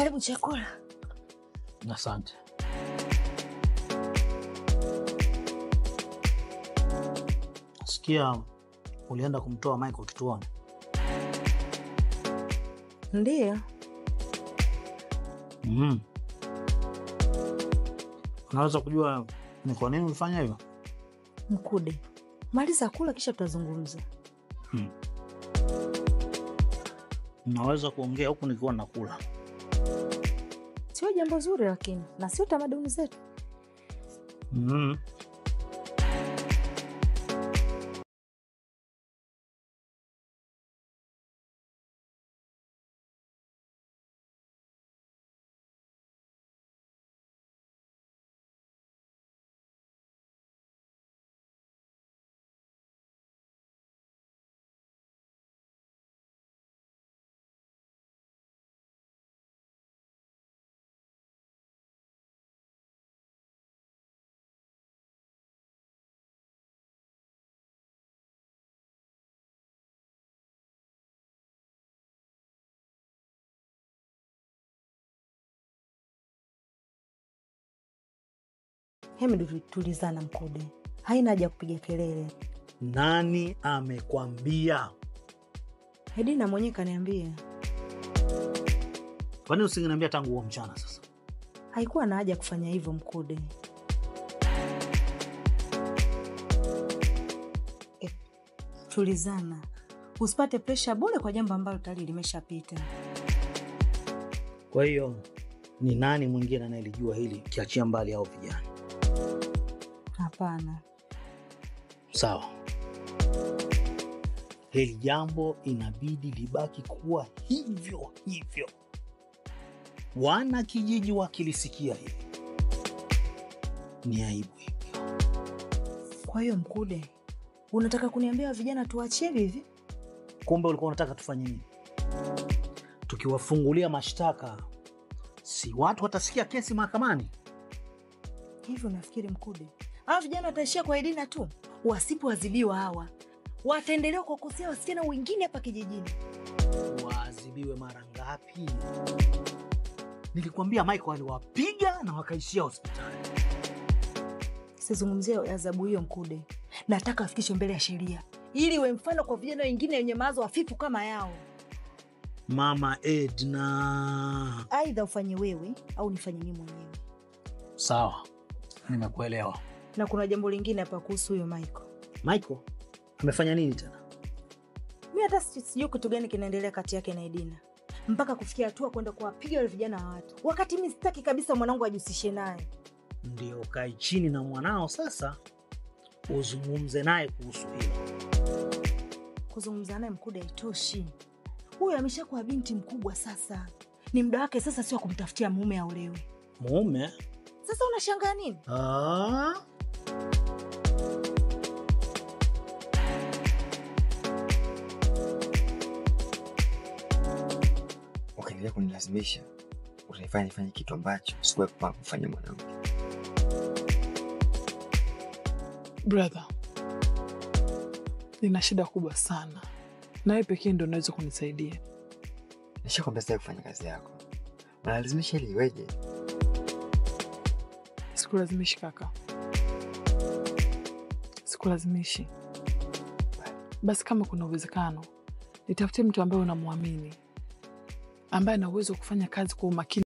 Karibu chakula. Asante. Sikia, ulienda kumtoa Michael kituoni. Ndiyo, Mm. Unaweza kujua ni kwa nini ulifanya hivyo? Mkude, maliza kula kisha tutazungumza. Naweza kuongea huku nikiwa nakula. Sio jambo zuri, lakini na sio tamaduni zetu. Mm. Hemi, tulizana Mkude, haina haja ya kupiga kelele. Nani amekwambia? Hedina mwenyewe kaniambia kwanii usingeniambia tangu huo mchana sasa? haikuwa na haja ya kufanya hivyo Mkude. E, tulizana, usipate presha bure kwa jambo ambalo tayari limeshapita. Kwa hiyo ni nani mwingine anayelijua hili kiachia mbali au vijana? Hapana, Sawa, hili jambo inabidi libaki kuwa hivyo hivyo. Wana kijiji wakilisikia hili ni aibu hivyo. kwa hiyo Mkude, unataka kuniambia vijana tuachie hivi hivi? Kumbe ulikuwa unataka tufanye nini? Tukiwafungulia mashtaka, si watu watasikia kesi mahakamani? Hivyo nafikiri Mkude, hawa vijana wataishia kwa Edina tu? Wasipoadhibiwa hawa wataendelea kuwakosea wasichana wengine hapa kijijini. Waadhibiwe mara ngapi? Nilikwambia Michael aliwapiga na wakaishia hospitali. Sizungumzia adhabu hiyo Mkude, nataka wafikishwe mbele ya sheria ili we mfano kwa vijana wengine wenye mawazo hafifu kama yao. Mama Edna. Aidha ufanye wewe au nifanye mimi mwenyewe. Sawa, nimekuelewa. Na kuna jambo lingine hapa kuhusu huyo Michael. Michael amefanya nini tena? Mi hata si- sijui kitu gani kinaendelea kati yake na Edina mpaka kufikia hatua kwenda kuwapiga wale vijana wa watu, wakati mi sitaki kabisa mwanangu ajihusishe naye. Ndio kae chini na mwanao sasa uzungumze naye kuhusu hilo. Kuzungumza naye Mkude haitoshi. Huyu ameshakuwa binti mkubwa sasa, ni muda wake sasa, sio wa kumtafutia mume aolewe. Mume Sasa unashangaa nini? ah, Ukiendelea kunilazimisha utanifanya nifanye kitu ambacho sikuwahi kupanga kufanya mwanamke. Brother, nina shida kubwa sana, na nawe pekee ndo unaweza kunisaidia. Nishakwambia sitaki kufanya kazi yako, unalazimisha ili iweje? Sikulazimishi kaka, sikulazimishi. Basi kama kuna uwezekano, nitafutie mtu ambaye unamwamini, ambaye ana uwezo wa kufanya kazi kwa umakini.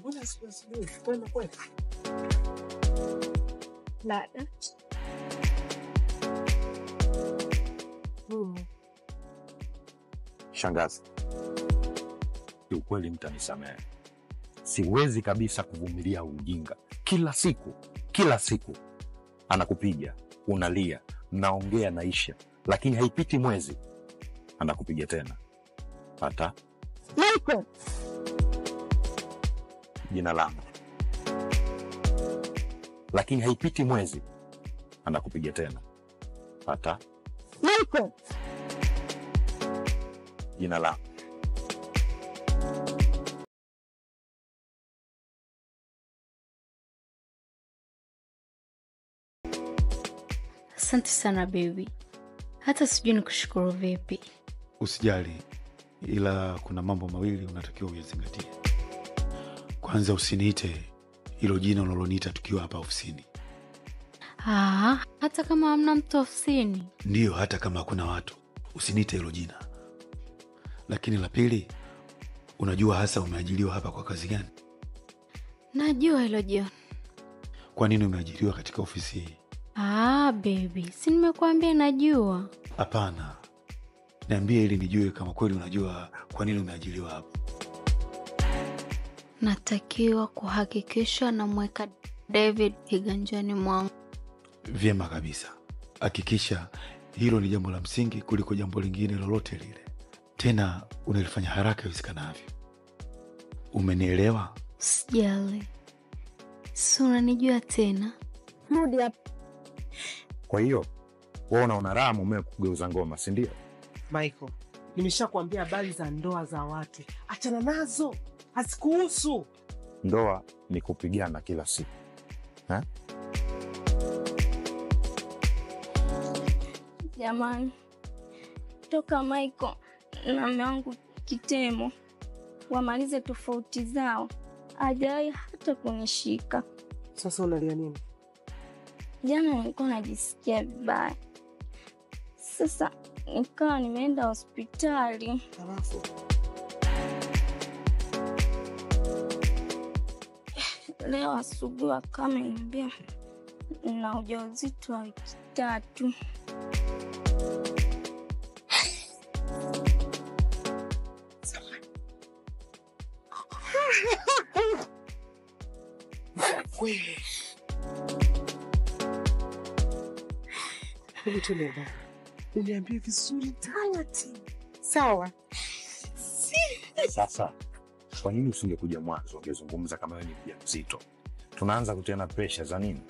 Mbona siku kwenda lada. Dada, Shangazi, kiukweli mtanisamehe, siwezi kabisa kuvumilia ujinga. Kila siku kila siku. Anakupiga, unalia, naongea naisha, lakini haipiti mwezi anakupiga tena. Hata. Michael, jina langu, lakini haipiti mwezi anakupiga tena. Hata niko jina langu. Asante sana baby, hata sijui ni kushukuru vipi. Usijali, ila kuna mambo mawili unatakiwa uyazingatie. Kwanza, usiniite hilo jina unaloniita tukiwa hapa ofisini. Aa, hata kama hamna mtu ofisini. Ndiyo, hata kama hakuna watu, usiniite hilo jina. Lakini la pili, unajua hasa umeajiliwa hapa kwa kazi gani? Najua hilo John. Kwa nini umeajiriwa katika ofisi hii? Ah, baby, si nimekuambia najua. Hapana, niambie ili nijue kama kweli unajua kwa nini umeajiriwa hapa. Natakiwa kuhakikisha namweka David kiganjani mwangu. Vyema kabisa, hakikisha hilo ni jambo la msingi kuliko jambo lingine lolote lile, tena unalifanya haraka iwezekanavyo. Umenielewa? Sijali, si unanijua tena. rudi hapa. Kwa hiyo wewe unaona raha mumewe kugeuza ngoma, sindio? Michael, nimeshakwambia habari za ndoa za watu, achana nazo, hazikuhusu. Ndoa ni kupigana kila siku ha? Jamani, toka Michael na mume wangu Kitemo wamalize tofauti zao, hajawahi hata kunishika. Sasa unalia nini? Jana nilikuwa najisikia vibaya, sasa nikawa nimeenda hospitali. Halafu Leo asubuhi akawa ameniambia na ujauzito wa wiki tatu. uniambie vizuri. Taratibu, sawa? Sasa kwa nini usingekuja mwanzo, ungezungumza kama wewe ni mjamzito? Tunaanza kutiana presha za nini?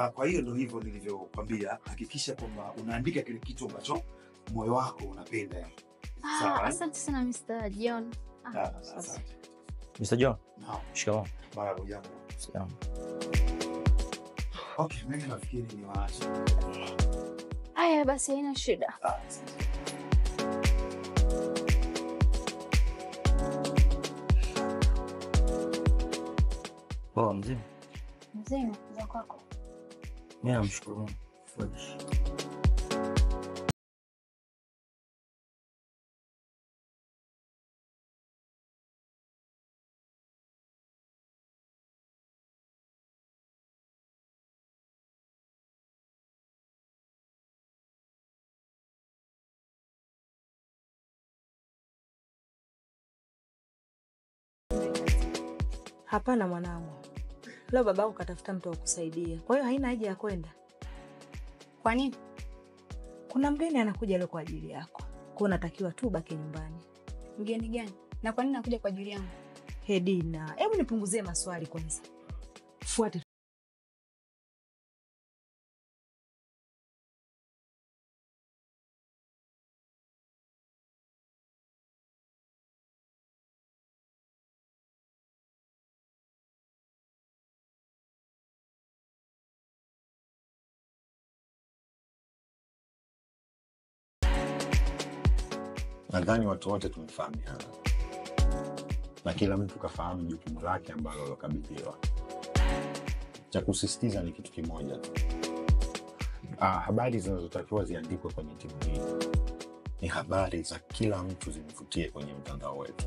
Ah, kwa hiyo ndo hivyo nilivyokwambia, hakikisha kwamba unaandika kile kitu ambacho moyo wako unapenda. Sawa, eh? asante sana Mr. John. Ah, asante. Mr. John, Naam, shikamoo. Salamu. Okay, mimi nafikiri ni waache. Haya basi, haina shida. Ah. Poa mzima. Mzima za kwako. Mimi namshukuru Mungu. Fresh. Hapana mwanangu, leo babako katafuta mtu wa kusaidia, kwa hiyo haina haja ya kwenda. Kwa nini? Kuna mgeni anakuja leo kwa ajili yako, kwa hiyo unatakiwa tu baki nyumbani. Mgeni gani? Na kwa nini anakuja kwa ajili yangu? Hedina, hebu nipunguzie maswali kwanza, fuate Nadhani watu wote tumefahamiana na kila mtu kafahamu jukumu lake ambalo alokabidhiwa. Cha kusisitiza ni kitu kimoja tu. Ah, habari zinazotakiwa ziandikwe kwenye timu hii ni habari za kila mtu zimvutie kwenye mtandao wetu.